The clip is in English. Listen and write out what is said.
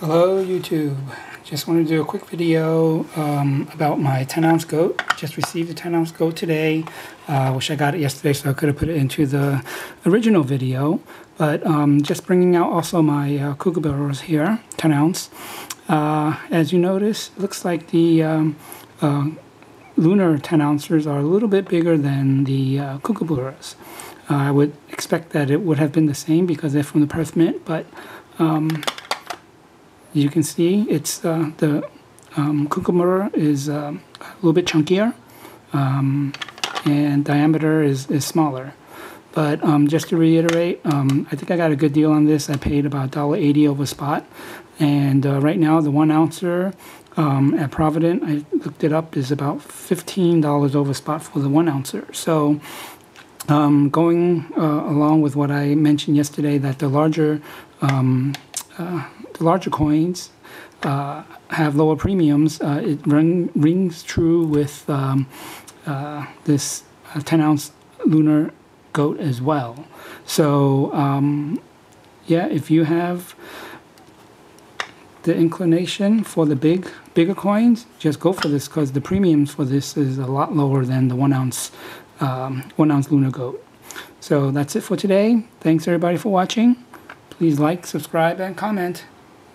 Hello YouTube. Just wanted to do a quick video um, about my 10 ounce goat. Just received a 10 ounce goat today. Uh, wish I got it yesterday so I could have put it into the original video. But um, just bringing out also my uh, kookaburras here, 10 ounce. Uh, as you notice, looks like the um, uh, lunar 10 ounces are a little bit bigger than the uh, kookaburras. Uh, I would expect that it would have been the same because they're from the Perth Mint, but um, you can see it's uh, the um, kookaburra is um, a little bit chunkier um, and diameter is, is smaller. But um, just to reiterate, um, I think I got a good deal on this. I paid about $1.80 over spot. And uh, right now, the one ouncer um, at Provident, I looked it up, is about $15 over spot for the one ouncer. So um, going uh, along with what I mentioned yesterday, that the larger uh, larger coins uh, have lower premiums. Uh, it run, rings true with um, uh, this 10 ounce lunar goat as well. So um, yeah, if you have the inclination for the big bigger coins, just go for this because the premiums for this is a lot lower than the one ounce um, one ounce lunar goat. So that's it for today. Thanks everybody for watching. Please like, subscribe, and comment.